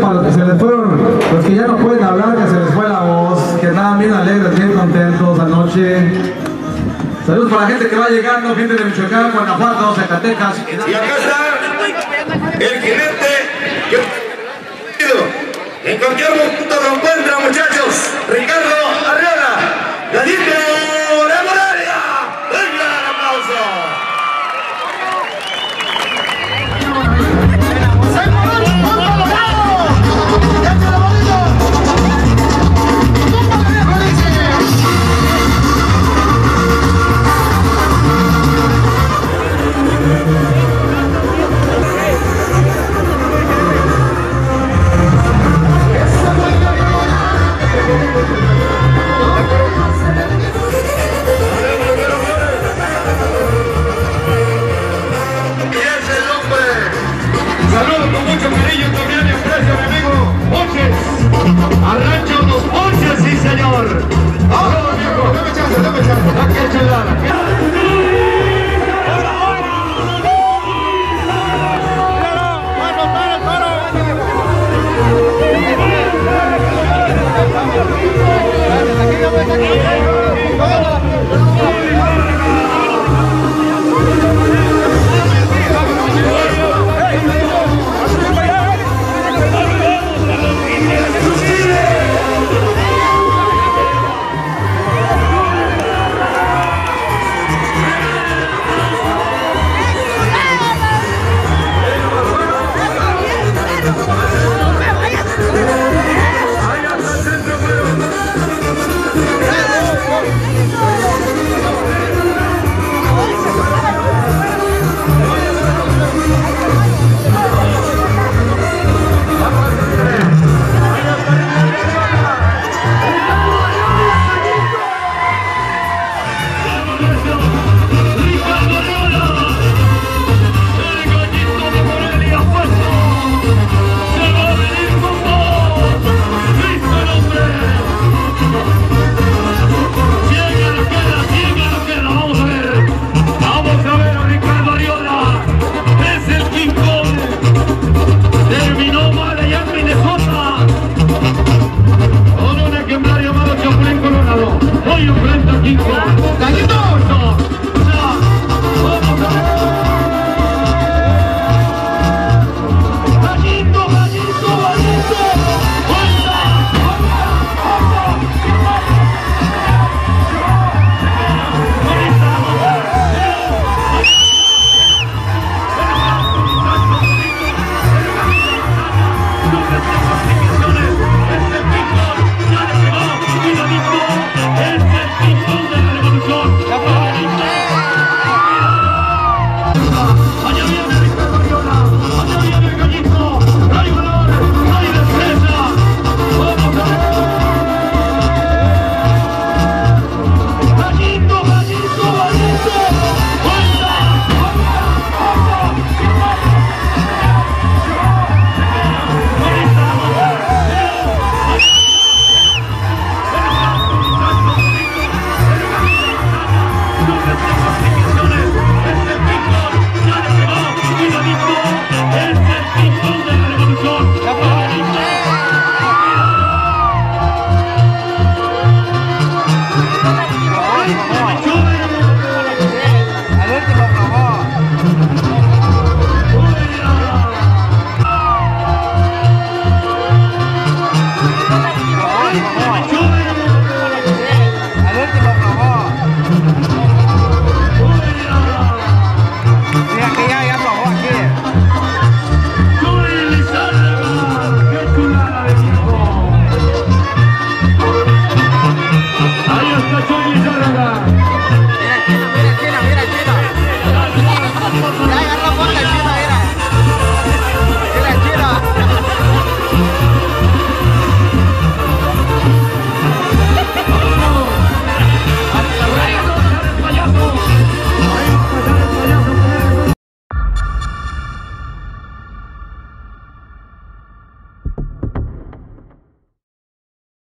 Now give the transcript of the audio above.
para los que se les fueron, los que ya no pueden hablar, que se les fue la voz, que estaban bien alegres, bien contentos anoche. Saludos para la gente que va llegando, gente de Michoacán, Guanajuato, Zacatecas. Y acá está el jinete que en cualquier